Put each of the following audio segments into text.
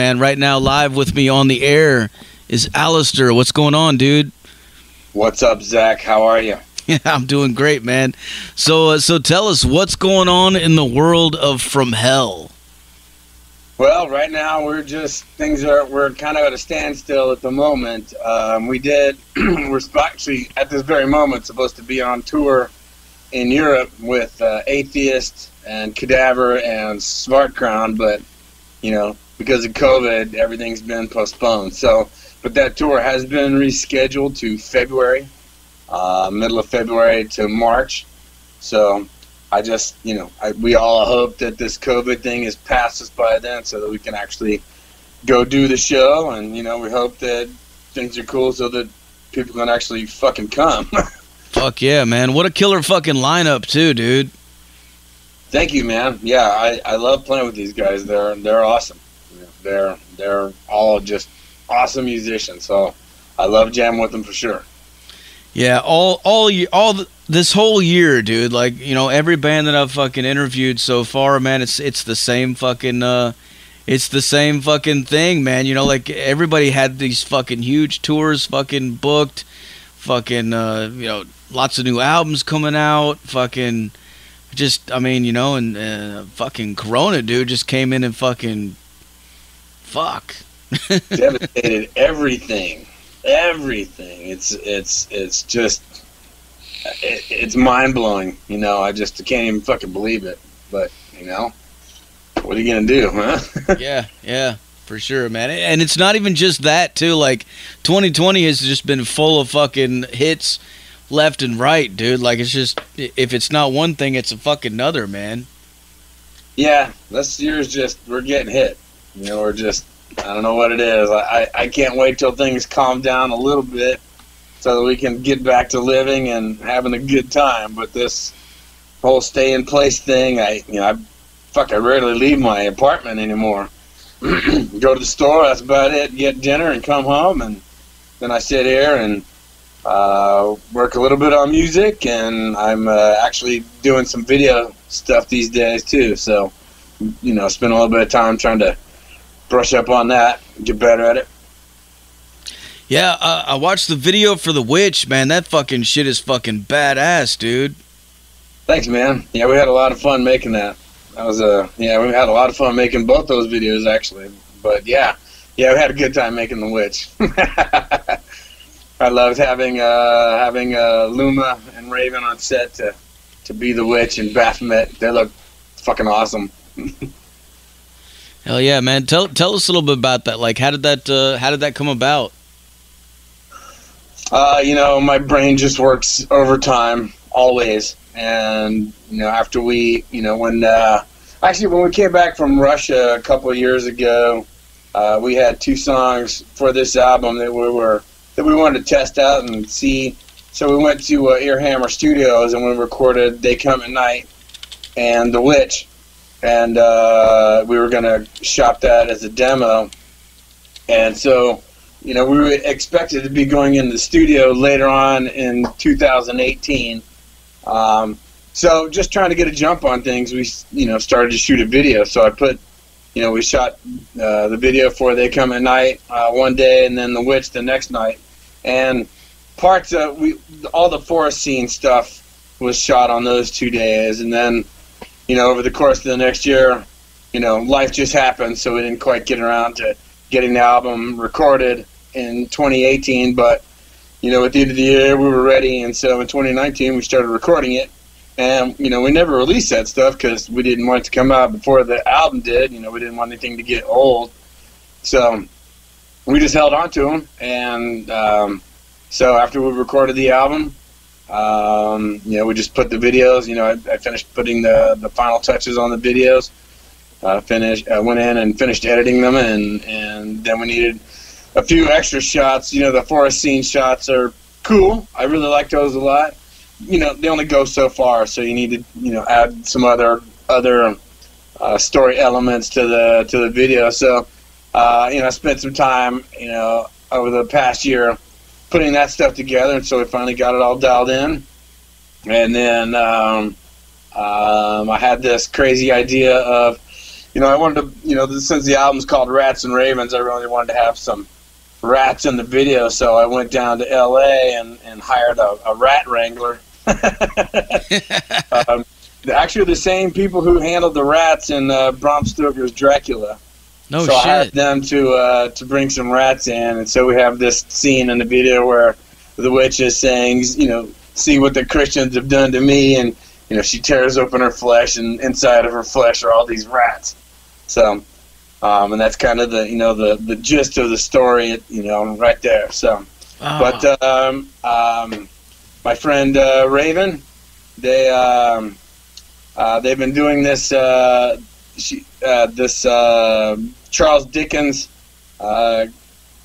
man. Right now, live with me on the air is Aleister. What's going on, dude? What's up, Zach? How are you? Yeah, I'm doing great, man. So, uh, so tell us what's going on in the world of From Hell. Well, right now we're just things are we're kind of at a standstill at the moment. Um, we did we're actually at this very moment supposed to be on tour in Europe with uh, Atheist and Cadaver and Smart Crown, but you know because of COVID, everything's been postponed. So, but that tour has been rescheduled to February, uh, middle of February to March. So, I just, you know, I, we all hope that this COVID thing is past us by then, so that we can actually go do the show, and you know, we hope that things are cool so that people can actually fucking come. Fuck yeah, man! What a killer fucking lineup too, dude. Thank you, man. Yeah, I, I love playing with these guys. They're they're awesome. They're they're all just awesome musicians. So I love jamming with them for sure. Yeah, all all all this whole year, dude. Like you know, every band that I've fucking interviewed so far, man, it's it's the same fucking. uh it's the same fucking thing, man. You know, like everybody had these fucking huge tours fucking booked, fucking uh, you know, lots of new albums coming out, fucking just I mean, you know, and uh, fucking Corona dude just came in and fucking fuck. devastated everything, everything. It's it's it's just it, it's mind blowing. You know, I just can't even fucking believe it. But you know, what are you gonna do, huh? yeah, yeah. For sure, man. And it's not even just that, too. Like, 2020 has just been full of fucking hits left and right, dude. Like, it's just, if it's not one thing, it's a fucking another, man. Yeah, this year's just, we're getting hit. You know, we're just I don't know what it is. I, I can't wait till things calm down a little bit so that we can get back to living and having a good time. But this whole stay in place thing, I you know, I fuck I rarely leave my apartment anymore. Go to the store, that's about it. Get dinner and come home and then I sit here and uh, work a little bit on music and I'm uh, actually doing some video stuff these days too. So, you know, spend a little bit of time trying to brush up on that, get better at it. Yeah, uh, I watched the video for the witch, man. That fucking shit is fucking badass, dude. Thanks, man. Yeah, we had a lot of fun making that. That was a uh, yeah, we had a lot of fun making both those videos actually. But yeah, yeah, we had a good time making the witch. I loved having uh, having uh, Luma and Raven on set to to be the witch and Baphomet. They look fucking awesome. Hell yeah, man! Tell tell us a little bit about that. Like, how did that uh, how did that come about? Uh, you know, my brain just works overtime always, and you know, after we, you know, when uh, actually when we came back from Russia a couple of years ago, uh, we had two songs for this album that we were that we wanted to test out and see. So we went to uh, Earhammer Studios and we recorded "They Come at Night" and "The Witch." And uh, we were going to shop that as a demo. And so, you know, we were expected to be going in the studio later on in 2018. Um, so, just trying to get a jump on things, we, you know, started to shoot a video. So I put, you know, we shot uh, the video for "They Come at Night" uh, one day, and then "The Witch" the next night. And parts of we, all the forest scene stuff was shot on those two days, and then you know, over the course of the next year, you know, life just happened, so we didn't quite get around to getting the album recorded in 2018. But you know, at the end of the year, we were ready, and so in 2019, we started recording it. And you know, we never released that stuff because we didn't want it to come out before the album did. You know, we didn't want anything to get old, so we just held on to them. And um, so after we recorded the album, um, you know, we just put the videos. You know, I, I finished putting the the final touches on the videos. Uh, finished, I went in and finished editing them, and and then we needed a few extra shots. You know, the forest scene shots are cool. I really like those a lot. You know, they only go so far, so you need to you know add some other other uh, story elements to the to the video. So, uh, you know, I spent some time, you know, over the past year putting that stuff together, and so we finally got it all dialed in. And then um, um, I had this crazy idea of you know, I wanted to, you know, since the album's called Rats and Ravens, I really wanted to have some rats in the video, so I went down to L.A. and, and hired a, a rat wrangler. um, actually, the same people who handled the rats in uh, Bram Stoker's Dracula. No so shit. I asked them to uh, to bring some rats in, and so we have this scene in the video where the witch is saying, you know, see what the Christians have done to me, and you know, she tears open her flesh, and inside of her flesh are all these rats. So, um, and that's kind of the you know the the gist of the story, you know, right there. So, Oh. but um, um, my friend uh, Raven, they um, uh, they've been doing this uh, she, uh, this uh, Charles Dickens uh,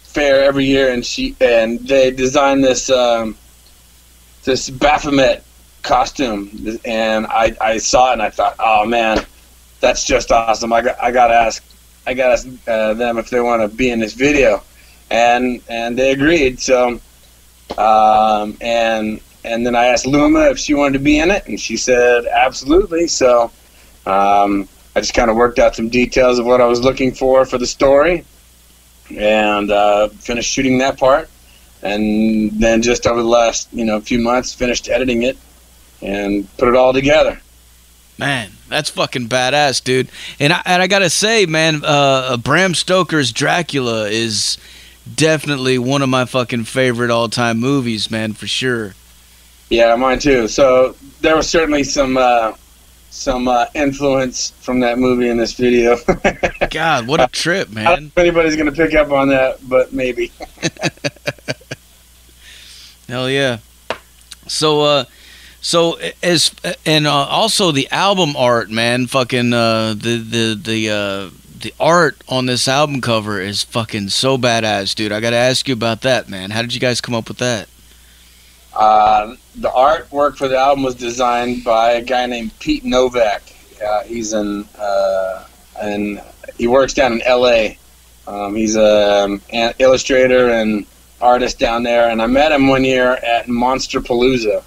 fair every year, and she and they designed this um, this Baphomet costume, and I, I saw it and I thought, oh man, that's just awesome. I got I got to ask I got to ask uh, them if they want to be in this video, and and they agreed. So, um, and and then I asked Luma if she wanted to be in it, and she said absolutely. So, um, I just kind of worked out some details of what I was looking for for the story, and uh, finished shooting that part. And then just over the last you know a few months, finished editing it and put it all together. Man, that's fucking badass, dude. And I, and I gotta say, man, uh, Bram Stoker's Dracula is definitely one of my fucking favorite all time movies, man, for sure. Yeah, mine too. So there was certainly some uh, some uh, influence from that movie in this video. God, what a trip, I don't know man. if anybody's gonna pick up on that, but maybe. Hell yeah. So, uh, so as and uh, also the album art, man, fucking uh, the the the uh, the art on this album cover is fucking so badass, dude. I gotta ask you about that, man. How did you guys come up with that? Uh, the artwork for the album was designed by a guy named Pete Novak. Uh, he's in, uh, and he works down in L.A. Um, he's a, um, an illustrator and artist down there, and I met him one year at Monster Palooza,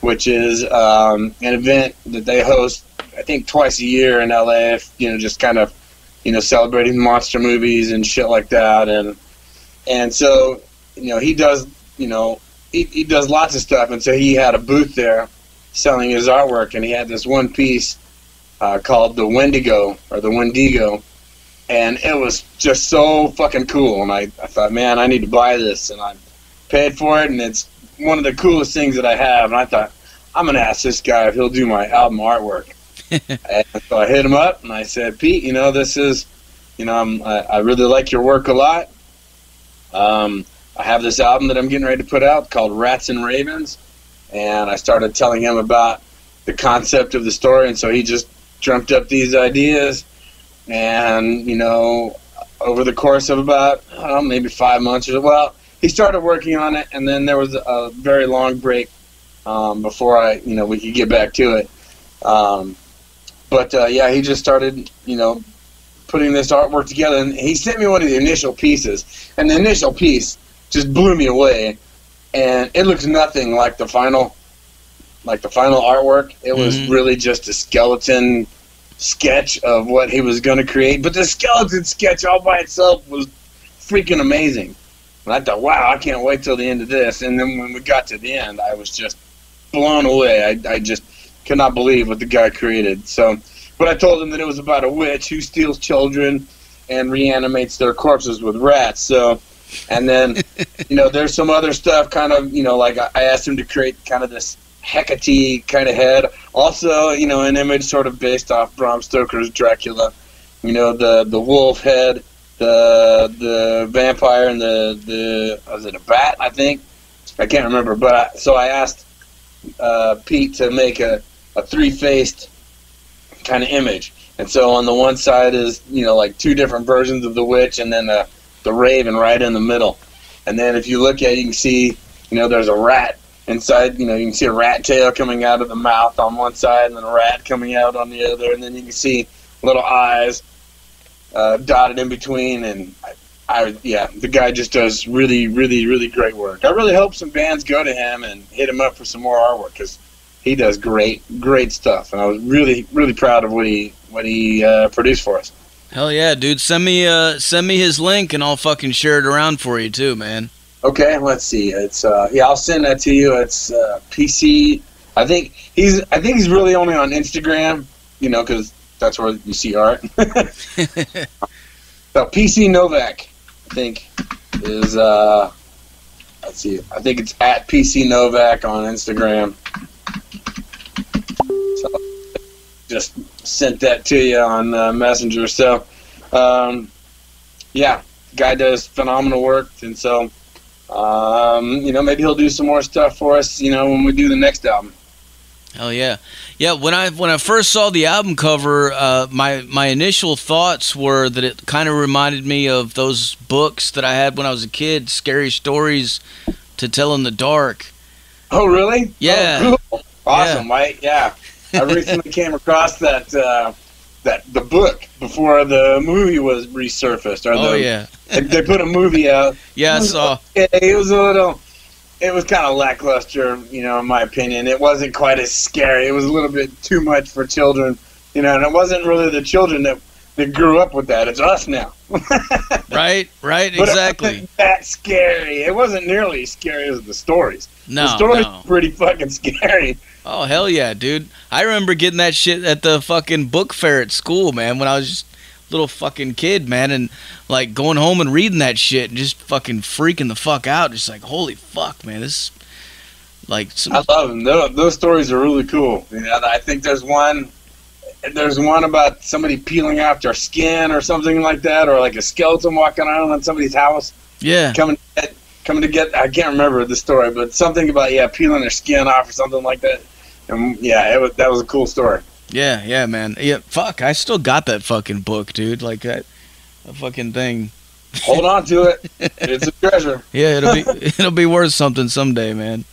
which is um, an event that they host, I think, twice a year in L.A. If, you know, just kind of, you know, celebrating monster movies and shit like that, and and so, you know, he does, you know, he, he does lots of stuff, and so he had a booth there selling his artwork, and he had this one piece uh, called the Wendigo or the Wendigo, and it was just so fucking cool. And I, I thought, man, I need to buy this, and I paid for it, and it's one of the coolest things that I have. And I thought, I'm gonna ask this guy if he'll do my album artwork. and so I hit him up, and I said, Pete, you know, this is, you know, I'm, I, I really like your work a lot. Um, I have this album that I'm getting ready to put out called Rats and Ravens, and I started telling him about the concept of the story, and so he just dreamt up these ideas, and you know, over the course of about maybe five months or so, well, he started working on it, and then there was a very long break um, before I, you know, we could get back to it. Um, but uh, yeah, he just started, you know, putting this artwork together, and he sent me one of the initial pieces, and the initial piece just blew me away, and it looks nothing like the final, like the final artwork. It was Mhm. really just a skeleton sketch of what he was going to create, but the skeleton sketch all by itself was freaking amazing. And I thought, wow, I can't wait till the end of this. And then when we got to the end, I was just blown away. I, I just could not believe what the guy created. So, but I told him that it was about a witch who steals children and reanimates their corpses with rats. So, and then, you know, there's some other stuff kind of, you know, like I asked him to create kind of this Hecate kind of head. Also, you know, an image sort of based off Bram Stoker's Dracula. You know, the the wolf head, the the vampire, and the the was it a bat? I think I can't remember. But I, so I asked uh, Pete to make a a three faced kind of image. And so on the one side is you know like two different versions of the witch, and then the the raven right in the middle. And then if you look at it, you can see you know there's a rat inside. You know you can see a rat tail coming out of the mouth on one side, and then a rat coming out on the other, and then you can see little eyes uh, dotted in between. And I, I yeah, the guy just does really really really great work. I really hope some bands go to him and hit him up for some more artwork because he does great great stuff. And I was really really proud of what he what he uh, produced for us. Hell yeah, dude! Send me uh send me his link and I'll fucking share it around for you too, man. Okay, let's see. It's uh, yeah, I'll send that to you. It's uh, PC. I think he's I think he's really only on Instagram, you know, because that's where you see art. so PC Novak, I think, is uh, let's see. I think it's at PC Novak on Instagram. Just sent that to you on uh, Messenger. So um, yeah, guy does phenomenal work, and so um, you know, maybe he'll do some more stuff for us, you know, when we do the next album. Hell yeah, yeah. When I when I first saw the album cover, uh, my my initial thoughts were that it kind of reminded me of those books that I had when I was a kid, scary stories to tell in the dark. Oh, really? Yeah. Oh, cool. Awesome, yeah. right? Yeah. I recently came across that uh, that the book before the movie was resurfaced. Or oh the, yeah, they, they, put a movie out. Yeah, I saw. it was a little. It was kind of lackluster, you know, in my opinion. It wasn't quite as scary. It was a little bit too much for children, you know, and it wasn't really the children that that grew up with that. It's us now. right, right, exactly. that scary. It wasn't nearly as scary as the stories. No, the stories no. pretty fucking scary. Oh hell yeah, dude! I remember getting that shit at the fucking book fair at school, man. When I was just a little fucking kid, man, and like going home and reading that shit and just fucking freaking the fuck out, just like holy fuck, man, this like some... I love them. Those, those stories are really cool. You know, I think there's one. There's one about somebody peeling off their skin or something like that, or like a skeleton walking around on somebody's house. Yeah, coming to get, coming to get. I can't remember the story, but something about yeah, peeling their skin off or something like that. And yeah, it was, that was a cool story. Yeah, yeah, man. Yeah, fuck. I still got that fucking book, dude. Like that, a fucking thing. Hold on to it. It's a treasure. yeah, it'll be it'll be worth something someday, man.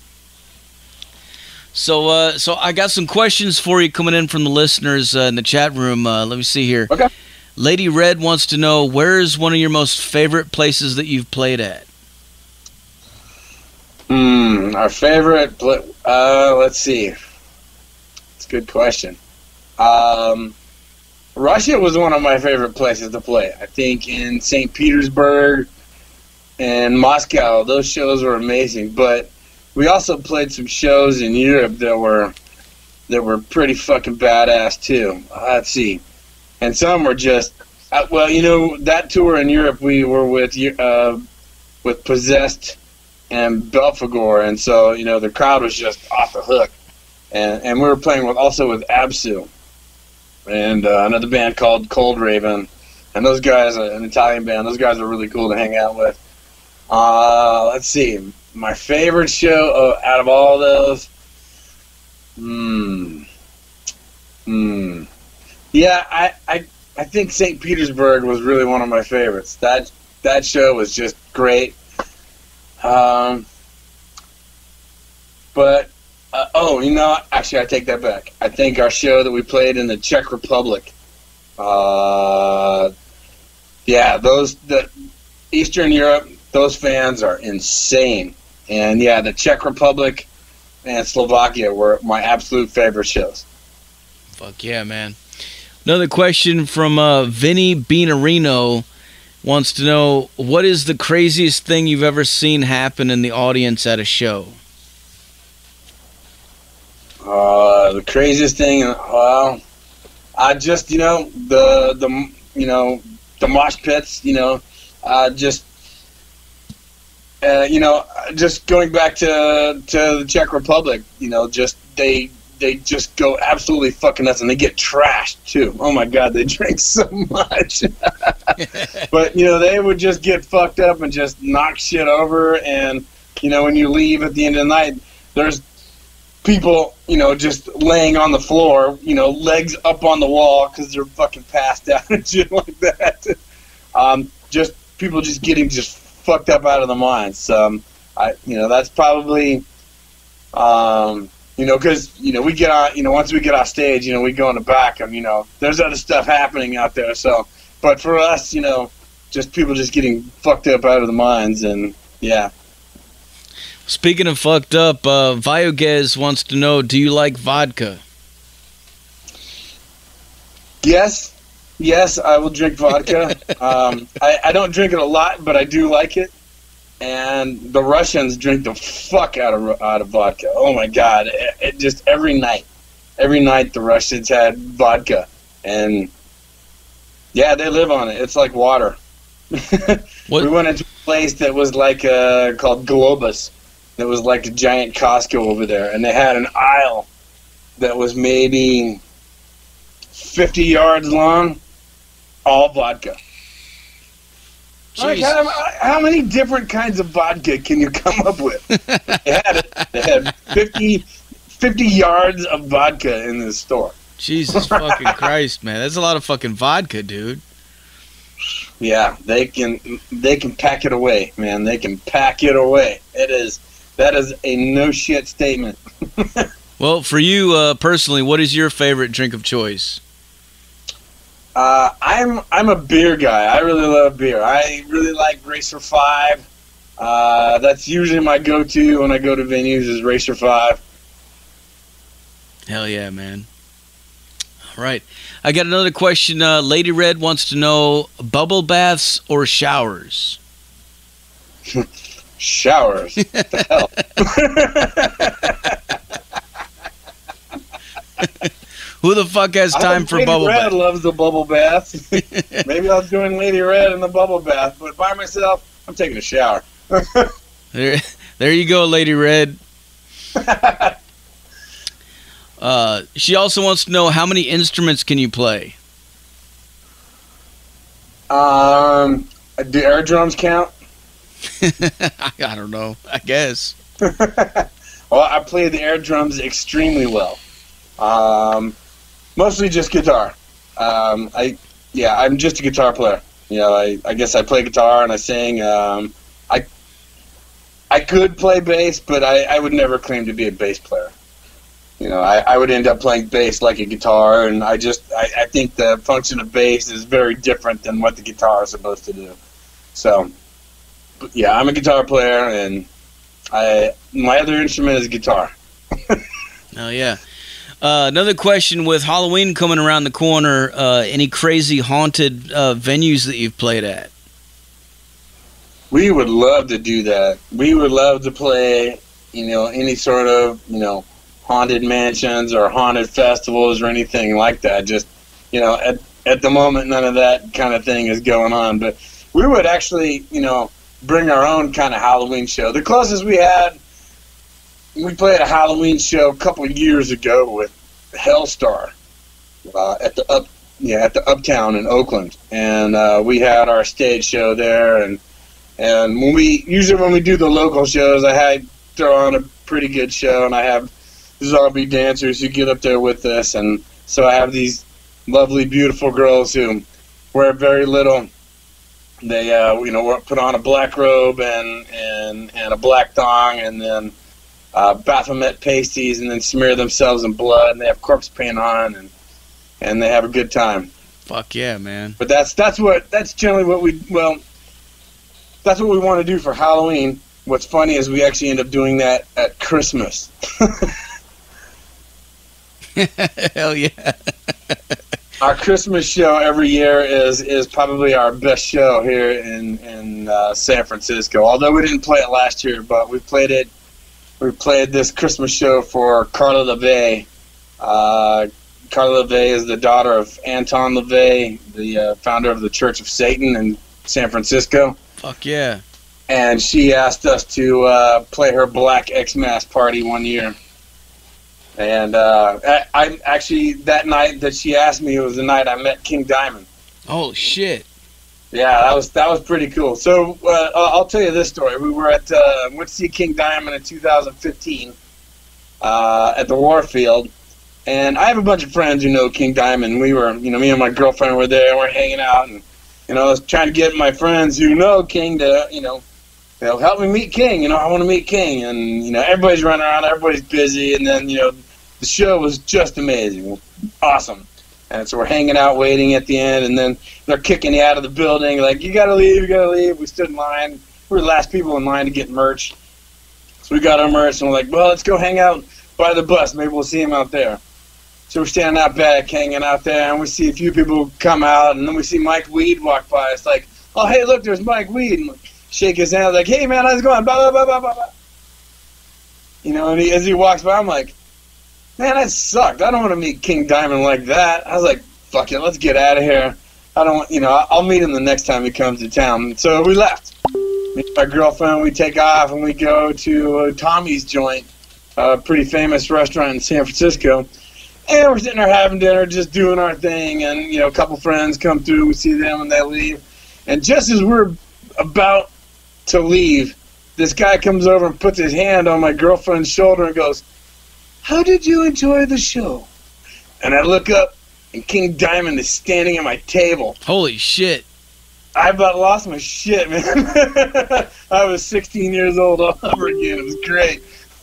So, uh, so I got some questions for you coming in from the listeners uh, in the chat room. Uh, let me see here. Okay. Lady Red wants to know where is one of your most favorite places that you've played at. Hmm, our favorite. Uh, let's see. It's a good question. Um, Russia was one of my favorite places to play. I think in St. Petersburg and Moscow, those shows were amazing. But we also played some shows in Europe that were that were pretty fucking badass too. Let's see, and some were just uh, well, you know, that tour in Europe we were with uh, with Possessed and Belphegor, and so you know the crowd was just off the hook, and and we were playing with also with Absu, and uh, another band called Cold Raven, and those guys, uh, an Italian band, those guys are really cool to hang out with. Uh, let's see, my favorite show uh, out of all those, hmm, hmm, yeah, I I I think St. Petersburg was really one of my favorites. That that show was just great. Um, but uh, oh, you know, actually, I take that back. I think our show that we played in the Czech Republic. Uh, yeah, those the Eastern Europe, those fans are insane. And yeah, the Czech Republic and Slovakia were my absolute favorite shows. Fuck yeah, man. Another question from uh, Vinny Beanarino wants to know what is the craziest thing you've ever seen happen in the audience at a show? Uh, the craziest thing, well, I just you know the the you know the mosh pits, you know, uh, just uh, you know, just going back to to the Czech Republic, you know, just they they just go absolutely fucking nuts and they get trashed too. Oh my god, they drink so much. but you know, they would just get fucked up and just knock shit over and you know, when you leave at the end of the night, there's people, you know, just laying on the floor, you know, legs up on the wall because they're fucking passed out and shit like that. Um, just people just getting just fucked up out of the minds. Um, I, you know, that's probably, um, you know, because you know we get on, you know, once we get off stage, you know, we go in the back, and you know, there's other stuff happening out there. So, but for us, you know, just people just getting fucked up out of the minds, and yeah. Speaking of fucked up, uh, wants to know: Do you like vodka? Yes, yes, I will drink vodka. um, I, I don't drink it a lot, but I do like it. And the Russians drink the fuck out of out of vodka. Oh my god! It, it just every night, every night the Russians had vodka, and yeah, they live on it. It's like water. We went into a place that was like uh, called Globus. It was like a giant Costco over there, and they had an aisle that was maybe 50 yards long, all vodka. Like, how, how many different kinds of vodka can you come up with? they had it. They had 50, 50 yards of vodka in this store. Jesus fucking Christ, man. That's a lot of fucking vodka, dude. Yeah, they can they can pack it away, man. They can pack it away. It is that is a no shit statement. Well, for you uh, personally, what is your favorite drink of choice? Uh, I'm I'm a beer guy. I really love beer. I really like Racer Five. Uh, that's usually my go-to when I go to venues is Racer Five. Hell yeah, man. All right. I got another question. Uh, Lady Red wants to know bubble baths or showers? Showers. What the hell? Who the fuck has time for Lady bubble Red bath? loves the bubble bath. Maybe I'll join Lady Red in the bubble bath, but by myself, I'm taking a shower. There, there you go, Lady Red. Uh, she also wants to know how many instruments can you play? um, do air drums count? I don't know. I guess. well, I play the air drums extremely well. Um, mostly just guitar. Um, I yeah, I'm just a guitar player. You know, I, I guess I play guitar and I sing. Um, I I could play bass, but I, I would never claim to be a bass player. You know, I, I would end up playing bass like a guitar, and I just I, I think the function of bass is very different than what the guitar is supposed to do. So, yeah, I'm a guitar player, and I my other instrument is guitar. Oh yeah. Uh, another question with Halloween coming around the corner. Uh, any crazy haunted uh, venues that you've played at? We would love to do that. We would love to play, you know, any sort of, you know, haunted mansions or haunted festivals or anything like that. Just, you know, at at the moment, none of that kind of thing is going on. But we would actually, you know, bring our own kind of Halloween show. The closest we had, we played a Halloween show a couple years ago with Helstar uh, at the up, yeah, at the Uptown in Oakland, and uh, we had our stage show there and. And when we usually when we do the local shows, I had throw on a pretty good show, and I have zombie dancers who get up there with us, and so I have these lovely, beautiful girls who wear very little. They uh, you know put on a black robe and and and a black thong, and then uh, Baphomet pasties, and then smear themselves in blood, and they have corpse paint on, and and they have a good time. Fuck yeah, man. But that's that's what that's generally what we well that's what we want to do for Halloween. What's funny is we actually end up doing that at Christmas. Hell yeah. our Christmas show every year is is probably our best show here in in uh, San Francisco. Although we didn't play it last year, but we played it. We played this Christmas show for Carla LaVey. Uh, Carla LaVey is the daughter of Anton LaVey, the uh, founder of the Church of Satan in San Francisco. Fuck yeah. and she asked us to uh, play her Black Xmas party one year. And uh, I, I actually that night that she asked me it was the night I met King Diamond. Oh shit. Yeah, that was that was pretty cool. So uh, I'll tell you this story. We were at uh, went to see King Diamond in 2015 uh, at the Warfield, and I have a bunch of friends who know King Diamond. We were, you know, me and my girlfriend were there. and We're hanging out, and you know, I was trying to get my friends who know King to, you know, you know, help me meet King. You know, I want to meet King, and you know, everybody's running around, everybody's busy, and then you know, the show was just amazing, awesome. And so we're hanging out, waiting at the end, and then they're kicking you out of the building, like you gotta leave, you gotta leave. We stood in line. We were the last people in line to get merch. So we got our merch, and we're like, well, let's go hang out by the bus. Maybe we'll see him out there. So we're standing out back, hanging out there, and we see a few people come out, and then we see Mike Wead walk by. It's like, oh, hey, look, there's Mike Wead. And shake his hand, like, hey, man, how's it going? Blah, blah, blah, blah, blah. You know, and he, as he walks by, I'm like, man, that sucked. I don't want to meet King Diamond like that. I was like, fuck it, let's get out of here. I don't you know, I'll meet him the next time he comes to town. So we left. Me and my girlfriend, we take off and we go to uh, Tommy's Joynt, a pretty famous restaurant in San Francisco. And we're sitting there having dinner, just doing our thing. And, you know, a couple friends come through, we see them and they leave. And just as we're about to leave, this guy comes over and puts his hand on my girlfriend's shoulder and goes, How did you enjoy the show? And I look up, and King Diamond is standing at my table. Holy shit. I about lost my shit, man. I was 16 years old all over again. It was great.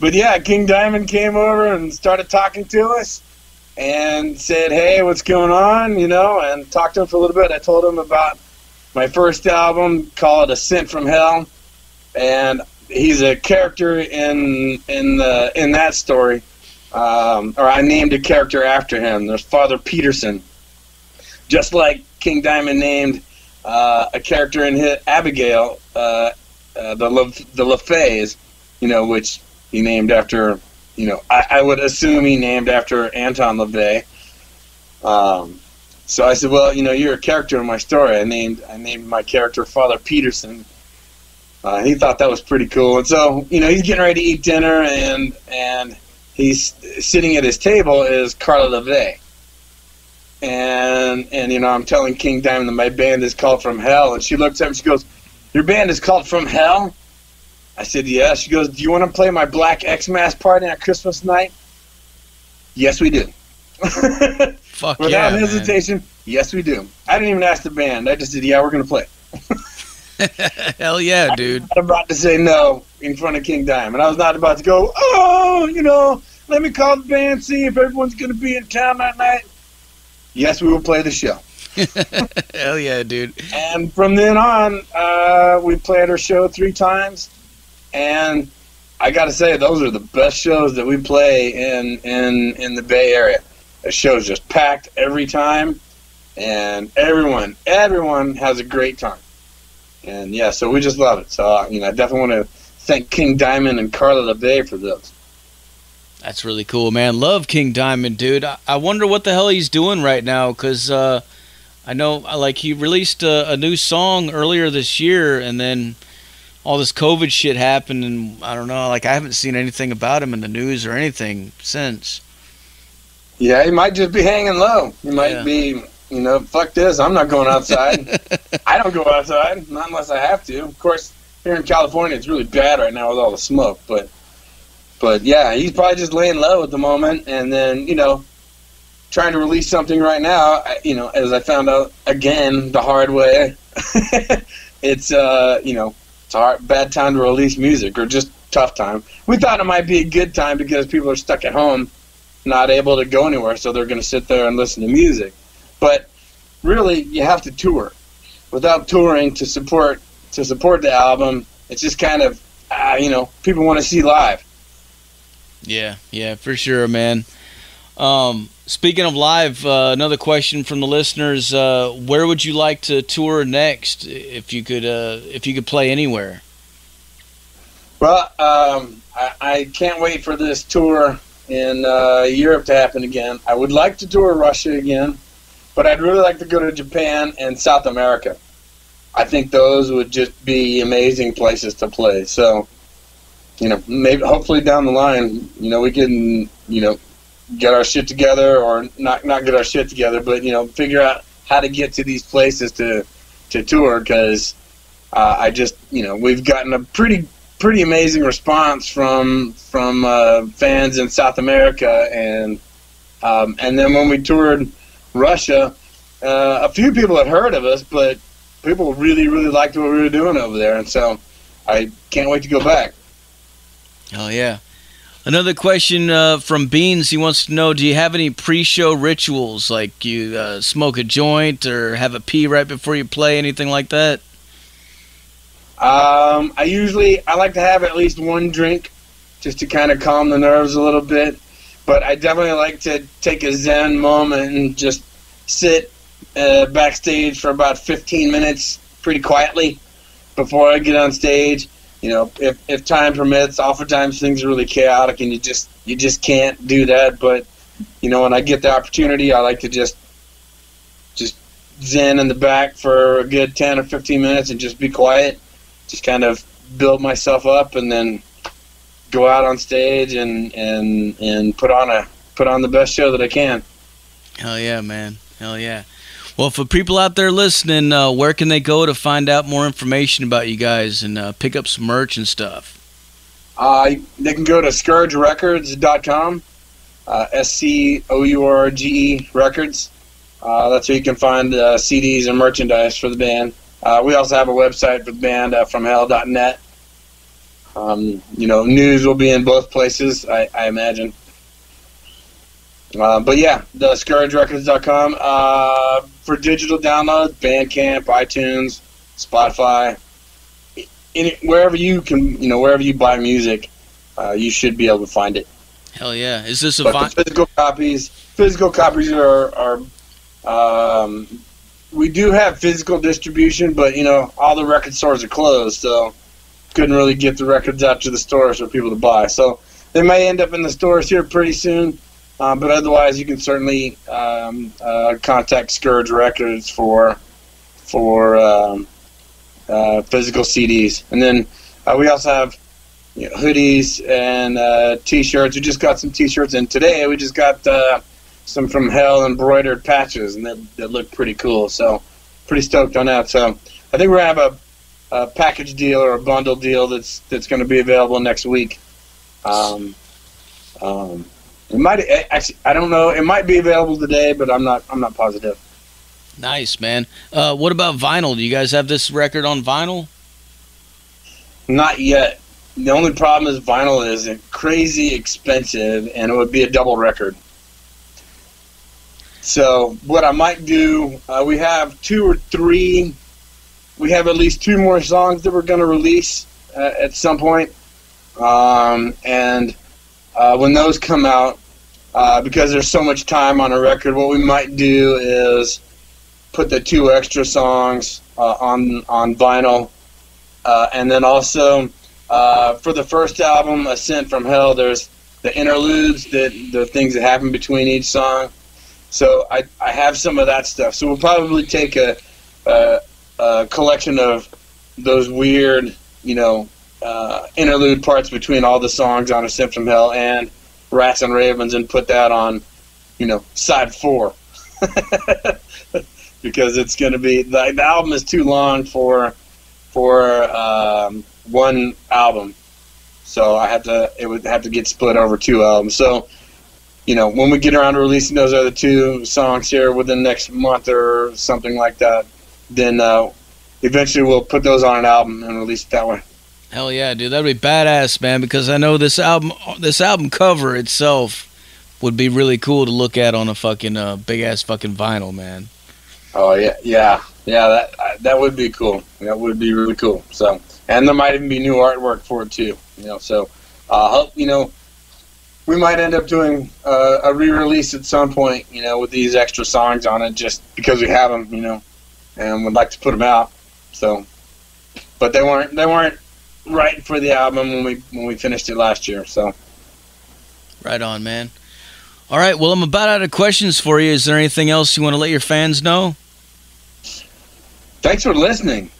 but yeah, King Diamond came over and started talking to us and said, Hey, what's going on? You know, and talked to him for a little bit. I told him about my first album called Ascent from Hell, and he's a character in in the in that story, um, or I named a character after him. There's Father Peterson, just like King Diamond named uh, a character in his Abigail, uh, uh, the Le, the LaFeys, you know, which he named after. You know, I, I would assume he named after Anton LaVey. Um, so I said, well, you know, you're a character in my story. I named I named my character Father Peterson. Uh, he thought that was pretty cool, and so you know he's getting ready to eat dinner, and and he's sitting at his table is Carla LaVey. And and you know I'm telling King Diamond that my band is called From Hell, and she looks at me, she goes, "Your band is called From Hell." I said, "Yeah." She goes, "Do you want to play my Black Xmas party on Christmas night?" Yes, we do. Fuck Without yeah, hesitation, man. yes, we do. I didn't even ask the band. I just said, yeah, we're going to play. Hell yeah, dude. I'm about to say no in front of King Diamond. I was not about to go, oh, you know, let me call the band, see if everyone's going to be in town that night. Yes, we will play the show. Hell yeah, dude. And from then on, uh, we played our show three times. And I got to say, those are the best shows that we play in, in, in the Bay Area. The show's just packed every time, and everyone, everyone has a great time. And yeah, so we just love it. So uh, you know, I definitely want to thank King Diamond and Carla LaVey for those. That's really cool, man. Love King Diamond, dude. I, I wonder what the hell he's doing right now, cause uh, I know, like, he released a, a new song earlier this year, and then all this COVID shit happened, and I don't know, like, I haven't seen anything about him in the news or anything since. Yeah, he might just be hanging low. He might Yeah. be, you know, fuck this. I'm not going outside. I don't go outside, not unless I have to. Of course, here in California, it's really bad right now with all the smoke. But, but yeah, he's probably just laying low at the moment, and then you know, trying to release something right now. You know, as I found out again the hard way, it's uh, you know, it's a hard, bad time to release music or just tough time. We thought it might be a good time because people are stuck at home, not able to go anywhere, so they're going to sit there and listen to music. But really, you have to tour. Without touring to support to support the album, it's just kind of uh, you know people want to see live. Yeah, yeah, for sure, man. Um, speaking of live, uh, another question from the listeners: uh, Where would you like to tour next? If you could, uh, if you could play anywhere. Well, um, I, I can't wait for this tour in uh, Europe to happen again. I would like to tour Russia again, but I'd really like to go to Japan and South America. I think those would just be amazing places to play. So, you know, maybe hopefully down the line, you know, we can, you know, get our shit together or not not get our shit together, but you know, figure out how to get to these places to to tour because uh, I just, you know, we've gotten a pretty pretty amazing response from from uh, fans in South America, and um, and then when we toured Russia, uh, a few people had heard of us, but people really really liked what we were doing over there, and so I can't wait to go back. Oh yeah. Another question uh, from Beans. He wants to know: Do you have any pre-show rituals, like you uh, smoke a joint or have a pee right before you play, anything like that? Um, I usually I like to have at least one drink just to kind of calm the nerves a little bit. but I definitely like to take a zen moment and just sit uh, backstage for about 15 minutes, pretty quietly, before I get on stage. You know, if if time permits, oftentimes things are really chaotic, and you just you just can't do that. But you know, when I get the opportunity, I like to just just zen in the back for a good 10 or 15 minutes and just be quiet, just kind of build myself up, and then go out on stage and and and put on a put on the best show that I can. Hell yeah, man. Hell yeah. Well, for people out there listening, uh, where can they go to find out more information about you guys and uh, pick up some merch and stuff? Uh, they can go to scourgerecords.com, uh, S C O U R G E Records. Uh, that's where you can find uh, CDs and merchandise for the band. Uh, we also have a website for the band, uh, fromhell.net. Um, you know, news will be in both places, I, I imagine. Uh, but yeah, the scourgerecords.com. Uh, for digital download, Bandcamp, iTunes, Spotify, any, wherever you can, you know, wherever you buy music, uh, you should be able to find it. Hell yeah! Is this a vi- physical copies, physical copies are, are um, we do have physical distribution, but you know, all the record stores are closed, so couldn't really get the records out to the stores for people to buy. So they may end up in the stores here pretty soon. Um, but otherwise, you can certainly um, uh, contact Scourge Records for for um, uh, physical CDs, and then uh, we also have you know, hoodies and uh, T-shirts. We just got some T-shirts, and today we just got uh, some from Hell embroidered patches, and that, that look pretty cool. So pretty stoked on that. So I think we're gonna have a, a package deal or a bundle deal that's that's going to be available next week. Um, um, it might actually, I don't know. It might be available today, but I'm not. I'm not positive. nice, man? Uh, what about vinyl? Do you guys have this record on vinyl? Not yet. The only problem is vinyl is crazy expensive, and it would be a double record. So what I might do, uh, we have two or three. We have at least two more songs that we're going to release uh, at some point, um, and uh, when those come out, uh, because there's so much time on a record, what we might do is put the two extra songs uh, on on vinyl, uh, and then also uh, for the first album, Ascent from Hell, there's the interludes, that the things that happen between each song. So I I have some of that stuff. So we'll probably take a a, a collection of those weird, you know, uh, interlude parts between all the songs on Ascent from Hell and Rats and Ravens and put that on, you know, side four. because it's going to be the, the album is too long for for um, one album, so I have to it would have to get split over two albums. So, you know, when we get around to releasing those other two songs here within next month or something like that, then uh, eventually we'll put those on an album and release it that way. Hell yeah, dude! That'd be badass, man. Because I know this album, this album cover itself would be really cool to look at on a fucking uh, big ass fucking vinyl, man. Oh yeah, yeah, yeah. That that would be cool. That would be really cool. So, and there might even be new artwork for it too. You know, so uh, hope you know we might end up doing uh, a re-release at some point. You know, with these extra songs on it, just because we have them. You know, and would like to put them out. So, but they weren't they weren't right for the album when we when we finished it last year. So. Right on, man. All right, well, I'm about out of questions for you. Is there anything else you want to let your fans know? thanks for listening.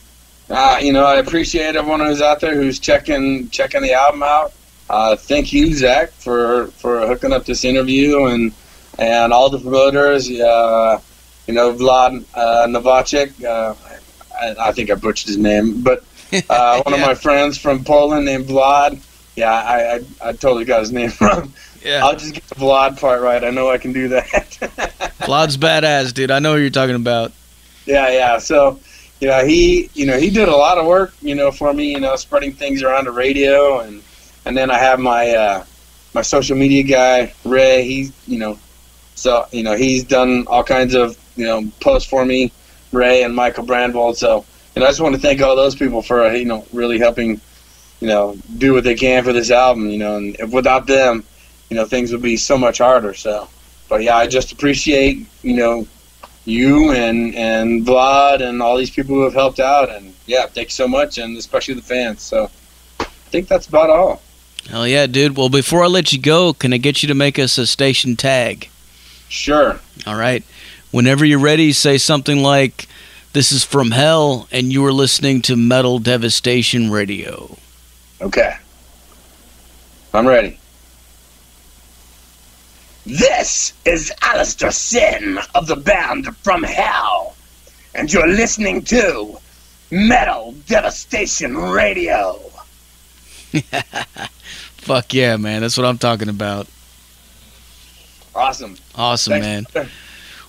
Uh, you know, I appreciate everyone who's out there who's checking checking the album out. Uh, thank you, Zach, for for hooking up this interview and and all the promoters. Uh, you know, Vlad uh, Novacek. Uh, I, I think I butchered his name, but uh, one Yeah. of my friends from Poland named Vlad. Yeah, I, I I totally got his name wrong. Yeah, I'll just get the Vlad part right. I know I can do that. Vlad's badass, dude. I know who you're talking about. Yeah, yeah. So, you know, he, you know, he did a lot of work, you know, for me, you know, spreading things around the radio, and and then I have my uh, my social media guy Ray. He's, you know, so you know, he's done all kinds of you know posts for me, Ray and Michael Brandvold. So, know, I just want to thank all those people for you know really helping, you know, do what they can for this album. You know, and if without them, you know, things would be so much harder. So, but yeah, I just appreciate, you know, you and and Vlad and all these people who have helped out, and yeah, thanks so much, and especially the fans. So, I think that's about all. Hell yeah, dude. Well, before I let you go, can I get you to make us a station tag? Sure. All right. Whenever you're ready, say something like, This is from hell, and you are listening to Metal Devastation Radio. Okay. I'm ready. This is Aleister Sin of the band From Hell, and you're listening to Metal Devastation Radio. Fuck yeah, man. That's what I'm talking about. Awesome. Awesome, Thanks. man.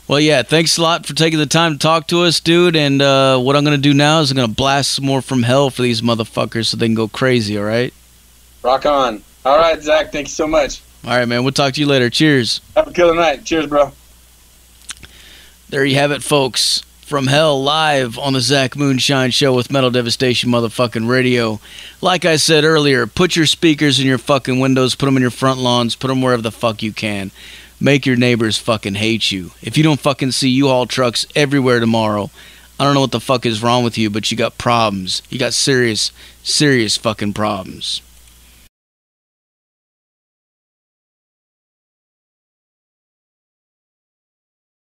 Well, yeah, thanks a lot for taking the time to talk to us, dude. And uh, what I'm going to do now is I'm going to blast some more from hell for these motherfuckers so they can go crazy, all right? Rock on. All right, Zach. Thank you so much. All right, man. We'll talk to you later. Cheers. Have a killer night. Cheers, bro. There you have it, folks. From hell, live on the Zach Moonshine Show with Metal Devastation motherfucking radio. Like I said earlier, put your speakers in your fucking windows, put them in your front lawns, put them wherever the fuck you can. Make your neighbors fucking hate you. If you don't fucking see U-Haul trucks everywhere tomorrow, I don't know what the fuck is wrong with you, but you got problems. You got serious, serious fucking problems.